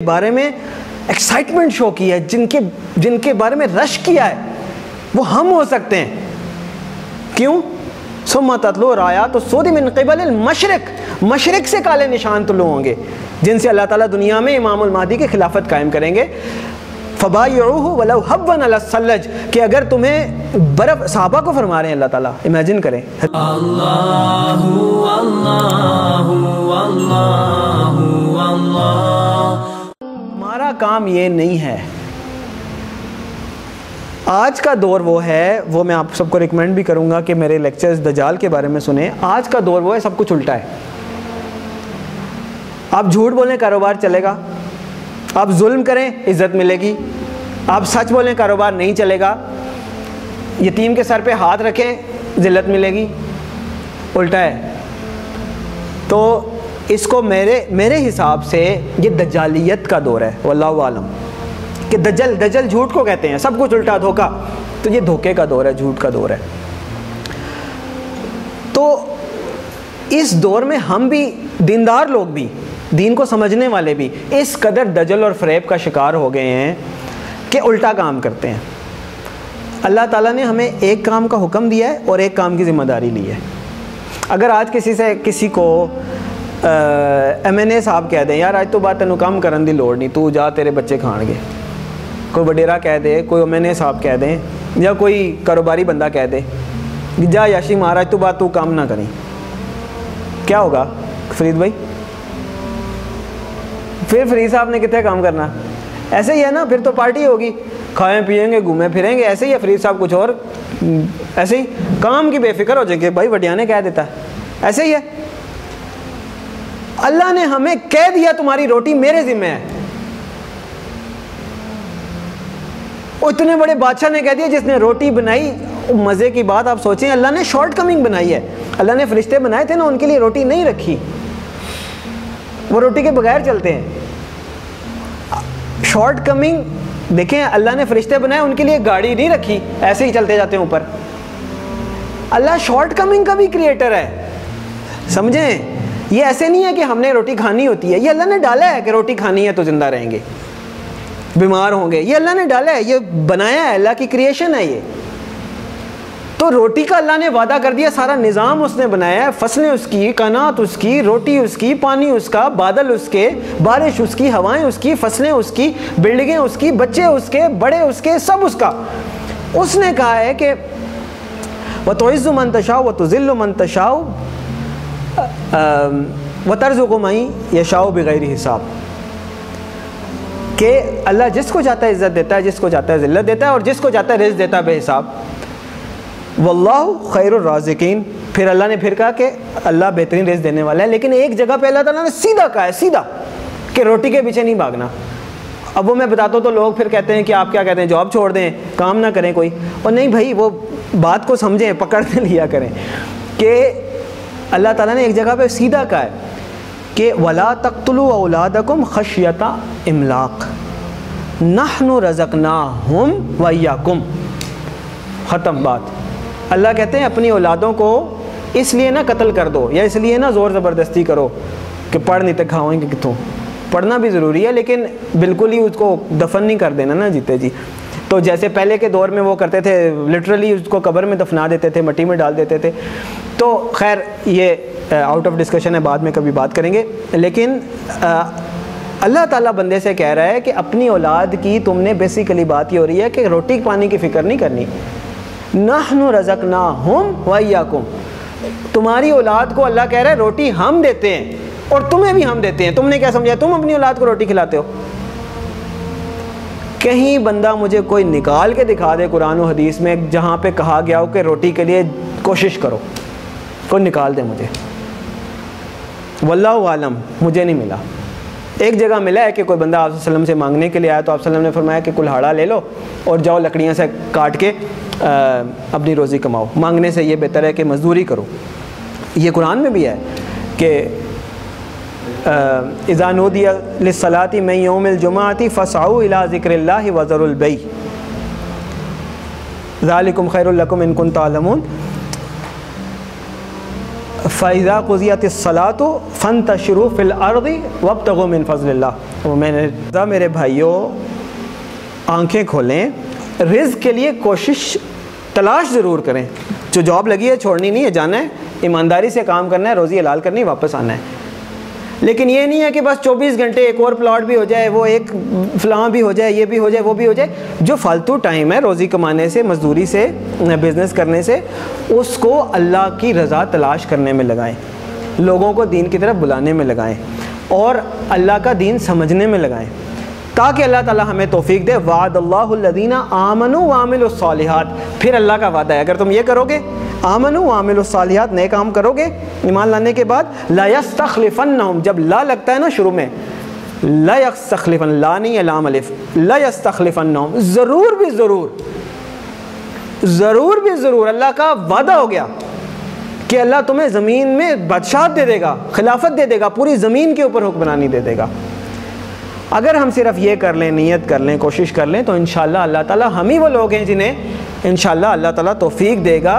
बारे में excitement show की है, जिनके जिनके बारे में रश किया है, वो हम हो सकते हैं। क्यों? सुम्मा ततलो राया तो सोदी मिन कबल मशरक। मशरक से काले निशान तुलू होंगे, जिनसे अल्लाह ताला दुनिया में इमामुल महदी की खिलाफत कायम करेंगे। फबाहबन सल्लज, कि अगर तुम्हें बर्फ़, साहबा को फरमा रहे हैं अल्लाह ताला, इमेजिन करें। अल्लाहु अल्लाहु अल्लाहु, अल्लाह। हमारा काम ये नहीं है। आज का दौर वो है, वो मैं आप सबको रिकमेंड भी करूँगा कि मेरे लेक्चर्स दजाल के बारे में सुने। आज का दौर वो है, सब कुछ उल्टा है। आप झूठ बोलें कारोबार चलेगा। आप जुल्म करें, इज़्ज़त मिलेगी। आप सच बोलें कारोबार नहीं चलेगा। यतीम के सर पे हाथ रखें, ज़िल्लत मिलेगी। उल्टा है। तो इसको मेरे मेरे हिसाब से ये दजालियत का दौर है, वल्लाह आलम। कि दजल दजल झूठ को कहते हैं, सब कुछ उल्टा धोखा। तो ये धोखे का दौर है, झूठ का दौर है। तो इस दौर में हम भी, दीनदार लोग भी, दीन को समझने वाले भी, इस कदर दजल और फ्रेब का शिकार हो गए हैं कि उल्टा काम करते हैं। अल्लाह ताला ने हमें एक काम का हुक्म दिया है और एक काम की ज़िम्मेदारी ली है। अगर आज किसी से, किसी को एम एन ए साहब कह दें, यार, आज तो बात तेन कम करन की लोड़ नहीं, तू जा, तेरे बच्चे खाणगे। कोई वडेरा कह दे, कोई एम एन ए साहब कह दें, या कोई कारोबारी बंदा कह दे, जा याशी महाराज तो बात तू काम ना करें। क्या होगा, फरीद भाई? फिर फरीद साहब ने कितने काम करना? ऐसे ही है ना, फिर तो पार्टी होगी। खाएँ, पिएँगे, घूमें, फिरेंगे, ऐसे ही है फरीद साहब कुछ और। ऐसे ही, काम की बेफिक्र हो जाएँगे। भाई, वडिया ने कह देता। ऐसे ही है। अल्लाह ने हमें कह दिया, तुम्हारी रोटी मेरे जिम्मे है. इतने बड़े बादशाह ने कह दिया, जिसने रोटी बनाई, मज़े की बात आप सोचें, अल्लाह ने शॉर्ट कमिंग बनाई है। अल्लाह ने फरिश्ते बनाए थे ना, उनके लिए रोटी नहीं रखी। वो रोटी के बगैर चलते हैं। शॉर्ट कमिंग देखें, अल्लाह ने फरिश्ते बनाए, उनके लिए गाड़ी नहीं रखी, ऐसे ही चलते जाते हैं ऊपर। अल्लाह शॉर्ट कमिंग का भी क्रिएटर है। समझें? ये ऐसे नहीं है कि हमने रोटी खानी होती है। ये अल्लाह ने डाला है कि रोटी खानी है तो ज़िंदा रहेंगे। बीमार होंगे। ये अल्लाह ने डाला है, ये बनाया है, अल्लाह की क्रिएशन है ये। तो रोटी का अल्लाह ने वादा कर दिया, सारा निज़ाम उसने बनाया है। फ़सलें उसकी, कानात उसकी, रोटी उसकी, पानी उसका, बादल उसके, बारिश उसकी, हवाएँ उसकी, फ़सलें उसकी, बिल्डिंगें उसकी, बच्चे उसके, बड़े उसके, सब उसका। उसने कहा है कि व तो इज़्ज़ु मंतशाओ व तो ज़िल्ल मंतशाओ व तर्ज़ को मई यशाओ बग़ैर हिसाब। कि अल्लाह जिसको चाहता है इज़्ज़त देता है, जिसको चाहता है ज़िल्लत देता है और जिसको चाहता है रिज़ देता है बेहिसाब। वल्लाह खैर फिर अल्लाह ने फिर कहा कि अल्लाह बेहतरीन रिज़ देने वाला है, लेकिन एक जगह पे अल्लाह ताला ने सीधा कहा है, सीधा, कि रोटी के पीछे नहीं भागना। अब वो मैं बताता हूँ तो लोग फिर कहते हैं कि आप क्या कहते हैं, जॉब छोड़ दें, काम ना करें कोई। और नहीं भाई, वो बात को समझें, पकड़ लिया करें, कि अल्लाह ताला ने एक जगह पे सीधा कहा है कि वला तख्तलु औलादकुम खशियता इमलाक। नहनु रज़कना हम ख़त्म बात। अल्लाह कहते हैं, अपनी औलादों को इसलिए ना कत्ल कर दो, या इसलिए ना ज़ोर ज़बरदस्ती करो कि पढ़ नहीं तक खाओगे कितों। पढ़ना भी ज़रूरी है, लेकिन बिल्कुल ही उसको दफन नहीं कर देना ना जीते जी। तो जैसे पहले के दौर में वो करते थे लिटरली उसको कबर में दफना देते थे, मट्टी में डाल देते थे। तो खैर, ये आउट ऑफ़ डिस्कशन है, बाद में कभी बात करेंगे। लेकिन अल्लाह ताला बंदे से कह रहा है कि अपनी औलाद की तुमने बेसिकली बात ये हो रही है कि रोटी पानी की फ़िक्र नहीं करनी। नहनु रज़क ना हम वैयाकुम तुम्हारी औलाद को अल्लाह कह रहा है, रोटी हम देते हैं और तुम्हें भी हम देते हैं। तुमने क्या समझा तुम अपनी औलाद को रोटी खिलाते हो। कहीं बंदा मुझे कोई निकाल के दिखा दे कुरान हदीस में जहाँ पे कहा गया हो कि रोटी के लिए कोशिश करो कोई निकाल दे मुझे। वल्लाह आलम मुझे नहीं मिला। एक जगह मिला है कि कोई बंदा आप से मांगने के लिए आया तो आप ने फरमाया कि कुल्हाड़ा ले लो और जाओ लकड़ियाँ से काट के आ, अपनी रोज़ी कमाओ। मांगने से ये बेहतर है कि मजदूरी करो। ये कुरान में भी है कि इज़ानूदियासलाती मैं योम जुमाती फ़साऊ इला ज़िक्र वज़रुलबई ज़ालिकुम खैरुल्लकुम इनकुन तालमून। फ़ैज़ा कुजियत सलात फ़न तशरू फ़िल अर्दी वब तगो मिन फजल्ला वो मैंने मेरे भाइयों, आँखें खोलें रिज़ के लिए कोशिश, तलाश ज़रूर करें। जो जॉब लगी है, छोड़नी नहीं है, जाना है, ईमानदारी से काम करना है, रोज़ी हलाल करनी वापस आना है। लेकिन ये नहीं है कि बस 24 घंटे एक और प्लॉट भी हो जाए, वो एक फलां भी हो जाए, ये भी हो जाए, वो भी हो जाए, जो फालतू टाइम है रोज़ी कमाने से, मजदूरी से बिज़नेस करने से, उसको अल्लाह की रज़ा तलाश करने में लगाएँ, लोगों को दीन की तरफ़ बुलाने में लगाएँ, और अल्लाह का दीन समझने में लगाएँ, ताकि अल्लाह ताला हमें तोफ़ी दे। वाद आमनु वामिल फिर अल्लाह का वादा है। अगर तुम ये करोगे आमनु वामिल सालिहात, नए काम करोगे? ईमान लाने के बाद लायस्तखलिफ़न जब ला लगता है ना शुरू में लखलिफ़न ला नहीं लाम अलिफ लस्तखलिफ़न ज़रूर भी ज़रूर ज़रूर भी ज़रूर, अल्लाह का वादा हो गया कि अल्लाह तुम्हें ज़मीन में बादशाह दे देगा, खिलाफत दे देगा, पूरी ज़मीन के ऊपर हुक्मरानी दे देगा। अगर हम सिर्फ़ ये कर लें, नीयत कर लें, कोशिश कर लें तो इन अल्लाह ताला हम ही वो लोग हैं जिन्हें इन अल्लाह ताला तौफीक देगा।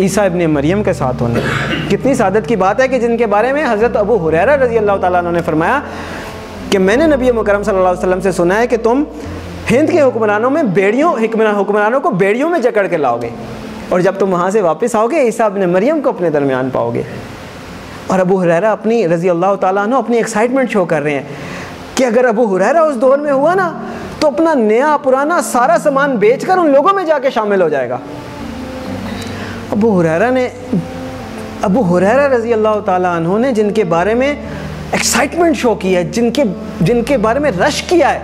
ईसा इबन मरियम के साथ होने। कितनी सादत की बात है कि जिनके बारे में हज़रत अबू हुरैरा रज़ी अल्लाह तु ने फरमाया कि मैंने नबी मुकरम सल्लल्लाहु अलैहि वसल्लम से सुना है कि तुम हिंद के हुक्मरानों में बेड़ियों हुक्मरानों को बेड़ियों में जकड़ के लाओगे और जब तुम वहाँ से वापस आओगे, ईसा इबन मरियम को अपने दरमियान पाओगे। और अबू हुरैरा अपनी रज़ी अल्लाह तु अपनी एक्साइटमेंट शो कर रहे हैं कि अगर अबू हुरैरा उस दौर में हुआ ना तो अपना नया, पुराना सारा सामान बेचकर उन लोगों में जाके शामिल हो जाएगा। अबू हुरैरा ने, अबू हुरैरा रज़ी अल्लाह तु ने जिनके बारे में एक्साइटमेंट शो किया है, जिनके जिनके बारे में रश किया है,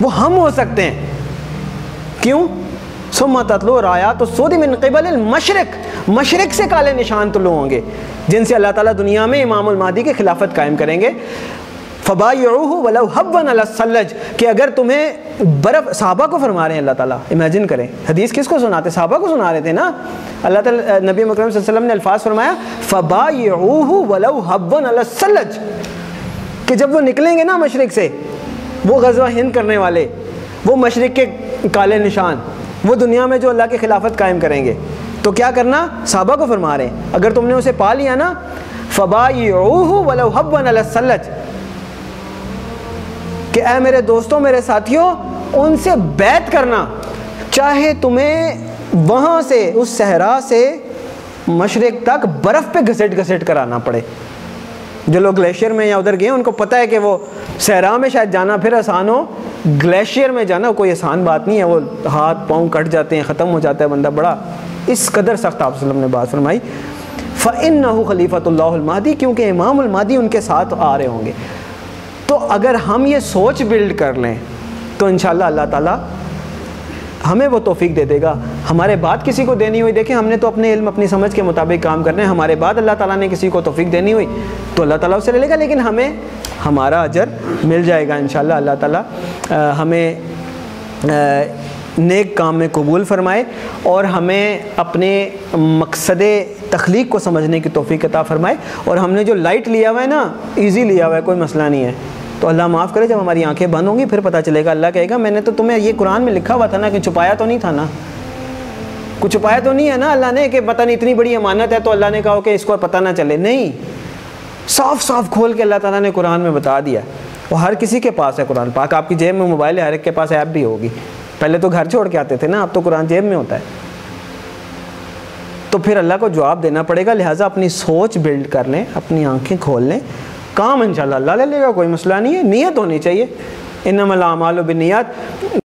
वो हम हो सकते हैं। क्यों? सुम्मा तत्लो राया तो सोदी मिन कबल मशरक मशरक से काले निशान तुलू होंगे, जिनसे अल्लाह ताला दुनिया में इमाम मादी की खिलाफत कायम करेंगे। फ़बासलज कि अगर तुम्हें बर्फ़, साहबा को फरमा रहे हैं अल्लाह ताला, इमेजिन करें। हदीस किसको सुनाते? साहबा को सुना रहे थे ना? अल्लाह ताला नबी मकरम ने अल्फाज फरमाया फ़बासलज कि जब वो निकलेंगे ना मशरक़ से, वो गजवा हिंद करने वाले, वो मशरक़ के काले निशान, वो दुनिया में जो अल्लाह की खिलाफत कायम करेंगे तो क्या करना? साहबा को फरमा रहे हैं। अगर तुमने उसे पा लिया ना फ़बा सलज कि, ए मेरे दोस्तों, मेरे साथियों, उनसे बैत करना। चाहे तुम्हें वहाँ से, उस सहरा से मशरक तक बर्फ़ पे घसेट घसेट कर आना पड़े। जो लोग ग्लेशियर में या उधर गए, उनको पता है कि वो सहरा में शायद जाना फिर आसान हो, ग्लेशियर में जाना कोई आसान बात नहीं है, वो हाथ पाँव कट जाते हैं, ख़त्म हो जाता है बंदा बड़ा। इस कदर सख्त आप ने बात फरमाई। फ़िन खलीफ़तुल्लाहदी क्योंकि इमामदी उनके साथ आ रहे होंगे। तो अगर हम ये सोच बिल्ड कर लें तो इन अल्लाह ताला हमें वो तोफ़ी दे देगा। हमारे बाद किसी को देनी हुई, देखें, हमने तो अपने इल्म, अपनी समझ के मुताबिक काम करने हैं। हमारे बाद अल्लाह ताला ने किसी को तोफ़ी देनी हुई तो अल्लाह ताला उसे ले लेगा, लेकिन हमें हमारा अजर मिल जाएगा इन अल्लाह ताला हमें नेक काम में कबूल फरमाए और हमें अपने मकसद तख्लीक को समझने की तोफ़ी अता फ़रमाए। और हमने जो लाइट लिया हुआ है ना ईजी लिया हुआ है, कोई मसला नहीं है। तो अल्लाह माफ़ करे, जब हमारी आँखें बंद होंगी, फिर पता चलेगा, अल्लाह कहेगा, मैंने तो तुम्हें ये कुरान में लिखा हुआ था ना कि छुपाया तो नहीं था ना? कुछ छुपाया तो नहीं है ना अल्लाह ने कि पता नहीं इतनी बड़ी अमानत है तो अल्लाह ने कहा कि इसको पता ना चले। नहीं। साफ़ साफ़ खोल के अल्लाह ताला ने कुरान में बता दिया। वो हर किसी के पास है कुरान। पाक आपकी जेब में मोबाइल है, हर एक के पास ऐप भी होगी। पहले तो घर छोड़ के आते थे ना, अब तो कुरान जेब में होता है। तो फिर अल्लाह को जवाब देना पड़ेगा, लिहाजा अपनी सोच बिल्ड कर लें, अपनी आँखें खोल लें। काम इंशाल्लाह, अल्लाह ले लेगा, कोई मसला नहीं है, नीयत होनी चाहिए। इन बिन नियत